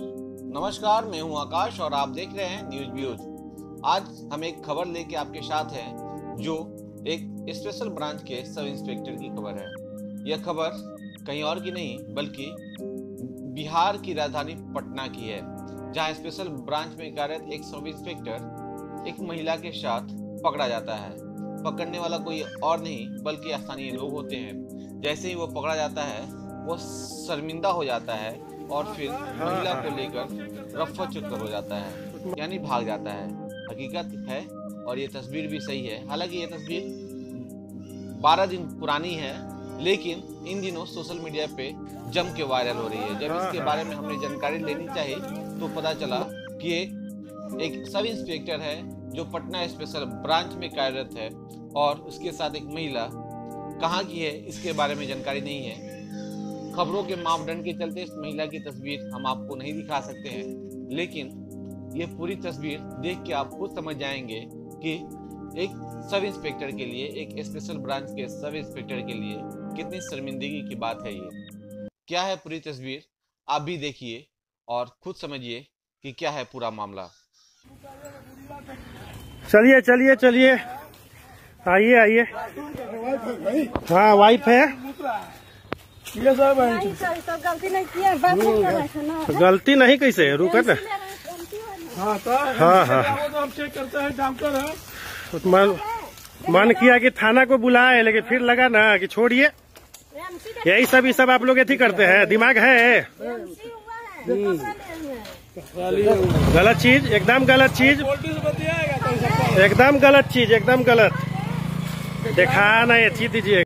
नमस्कार, मैं हूँ आकाश और आप देख रहे हैं न्यूज़ व्यूज़ आज हम एक खबर लेके आपके साथ हैं, जो एक स्पेशल ब्रांच के सब इंस्पेक्टर की खबर है। यह खबर कहीं और की नहीं, बल्कि बिहार की राजधानी पटना की है, जहाँ स्पेशल ब्रांच में कार्यरत एक सब इंस्पेक्टर एक महिला के साथ पकड़ा जाता है। पकड़ने वाला कोई और नहीं, बल्कि स्थानीय लोग होते हैं। जैसे ही वो पकड़ा जाता है, वो शर्मिंदा हो जाता है और फिर महिला को लेकर रफा चक्कर हो जाता है, यानी भाग जाता है। हकीकत है, और ये तस्वीर भी सही है। हालाँकि ये तस्वीर 12 दिन पुरानी है, लेकिन इन दिनों सोशल मीडिया पे जम के वायरल हो रही है। जब इसके बारे में हमने जानकारी लेनी चाहिए तो पता चला कि एक सब इंस्पेक्टर है, जो पटना स्पेशल ब्रांच में कार्यरत है, और उसके साथ एक महिला। कहाँ की है, इसके बारे में जानकारी नहीं है। खबरों के मापदंड के चलते इस महिला की तस्वीर हम आपको नहीं दिखा सकते हैं। लेकिन ये पूरी तस्वीर देख के आप खुद समझ जाएँगे कि एक सब इंस्पेक्टर के लिए एक स्पेशल ब्रांच के सब इंस्पेक्टर के लिए कितनी शर्मिंदगी की बात है ये। क्या है पूरी तस्वीर? आप भी देखिए और खुद समझिए कि क्या है पूरा मामला। चलिए चलिए चलिए। आइए आइए। हाँ वाइफ है। ये सब नहीं सर गलती नहीं किया बात नहीं कर रहे थे ना। तो गलती नहीं कैसे रुकत हाँ तो हाँ, हाँ। तो हम चेक करते हैं डॉक्टर है। तो मन मन किया कि थाना को बुलाए लेकिन फिर लगा ना कि छोड़िए। यही सब ये सब आप लोग अथी करते हैं। दिमाग है। गलत चीज़ एकदम गलत चीज़। तो सब। एकदम गलत चीज़ एकदम गलत। देखा ना ये चीज़ दीजिए।